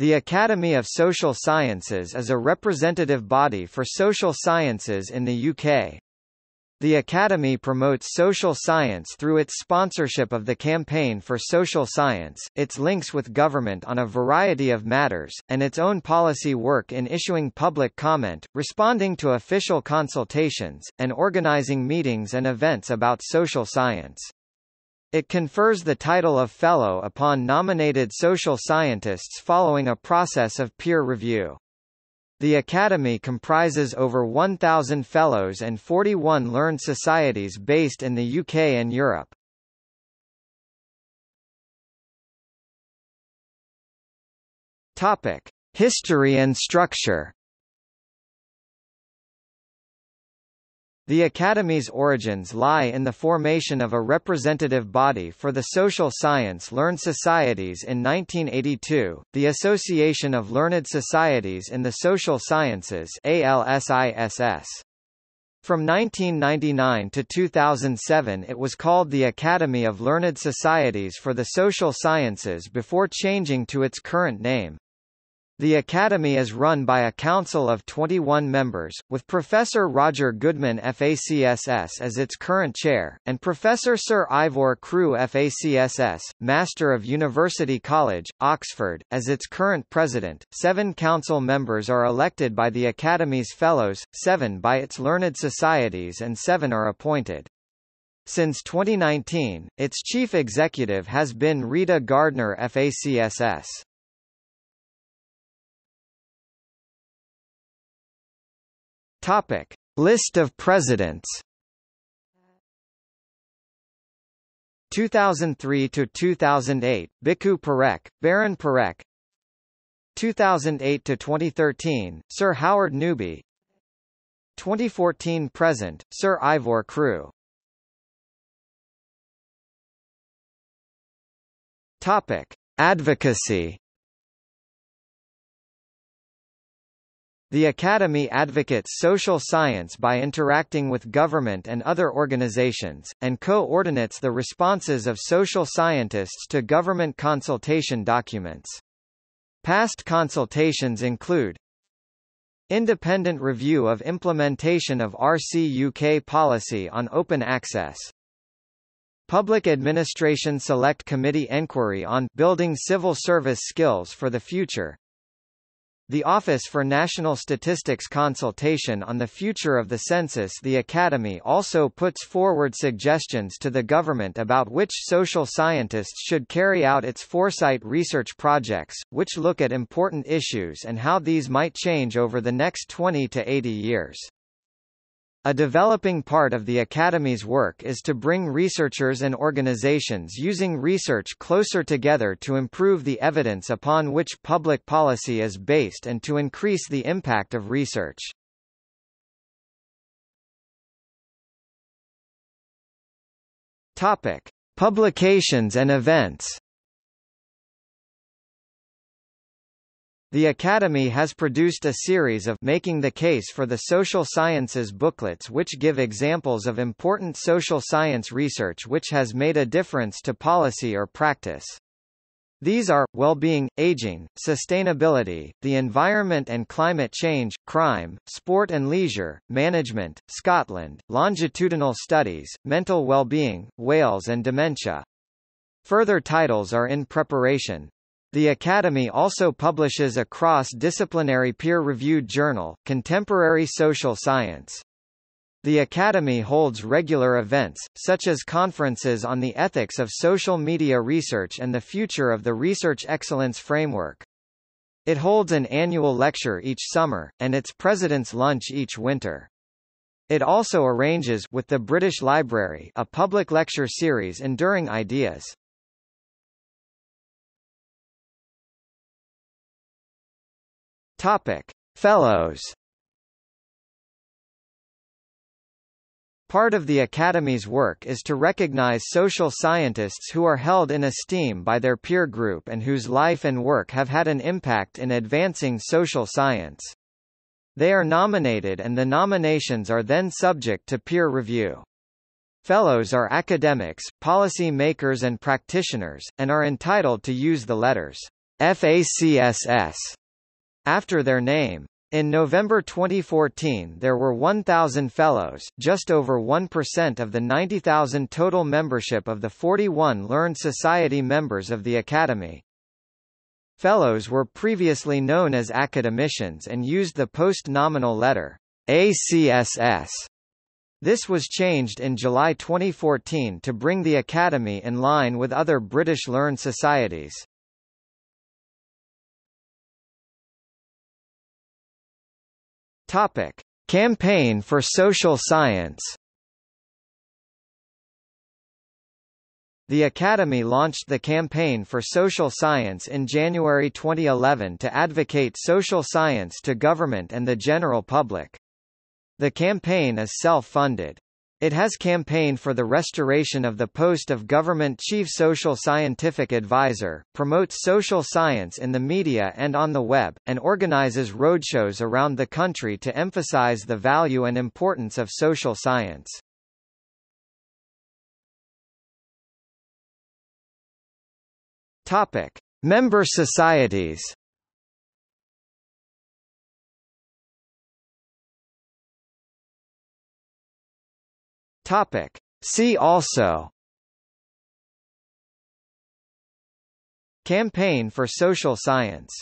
The Academy of Social Sciences is a representative body for social sciences in the UK. The Academy promotes social science through its sponsorship of the Campaign for Social Science, its links with government on a variety of matters, and its own policy work in issuing public comment, responding to official consultations, and organising meetings and events about social science. It confers the title of Fellow upon nominated social scientists following a process of peer review. The Academy comprises over 1,000 fellows and 41 learned societies based in the UK and Europe. Topic: History and structure. The Academy's origins lie in the formation of a representative body for the social science learned societies in 1982, the Association of Learned Societies in the Social Sciences ALSISS. From 1999 to 2007 it was called the Academy of Learned Societies for the Social Sciences before changing to its current name. The Academy is run by a council of 21 members, with Professor Roger Goodman FACSS as its current chair, and Professor Sir Ivor Crewe FACSS, Master of University College, Oxford, as its current president. Seven council members are elected by the Academy's Fellows, seven by its learned societies and seven are appointed. Since 2019, its chief executive has been Rita Gardner FACSS. Topic: List of presidents. 2003 to 2008, Bhikkhu Parekh, Baron Parekh. 2008 to 2013, Sir Howard Newby. 2014 present, Sir Ivor Crewe. Topic: Advocacy. The Academy advocates social science by interacting with government and other organizations, and coordinates the responses of social scientists to government consultation documents. Past consultations include Independent review of implementation of RC-UK policy on open access Public Administration Select Committee Enquiry on Building Civil Service Skills for the Future the Office for National Statistics consultation on the future of the census The Academy also puts forward suggestions to the government about which social scientists should carry out its foresight research projects, which look at important issues and how these might change over the next 20 to 80 years. A developing part of the Academy's work is to bring researchers and organizations using research closer together to improve the evidence upon which public policy is based and to increase the impact of research. Topic: Publications and events. The Academy has produced a series of Making the Case for the Social Sciences booklets which give examples of important social science research which has made a difference to policy or practice. These are, well-being, aging, sustainability, the environment and climate change, crime, sport and leisure, management, Scotland, longitudinal studies, mental well-being, Wales and dementia. Further titles are in preparation. The Academy also publishes a cross-disciplinary peer-reviewed journal, Contemporary Social Science. The Academy holds regular events, such as conferences on the ethics of social media research and the future of the Research Excellence Framework. It holds an annual lecture each summer, and its president's lunch each winter. It also arranges with the British Library a public lecture series Enduring Ideas. Topic: Fellows. Part of the Academy's work is to recognize social scientists who are held in esteem by their peer group and whose life and work have had an impact in advancing social science. They are nominated and the nominations are then subject to peer review. Fellows are academics, policy makers and practitioners, and are entitled to use the letters FACSS, after their name. In November 2014 there were 1,000 fellows, just over 1% of the 90,000 total membership of the 41 Learned Society members of the Academy. Fellows were previously known as academicians and used the post-nominal letter ACSS. This was changed in July 2014 to bring the Academy in line with other British learned societies. Topic: Campaign for Social Science. The Academy launched the Campaign for Social Science in January 2011 to advocate social science to government and the general public. The campaign is self-funded. It has campaigned for the restoration of the post of Government Chief Social Scientific Advisor, promotes social science in the media and on the web, and organizes roadshows around the country to emphasize the value and importance of social science. Topic: Member societies. Topic. See also Campaign for Social Science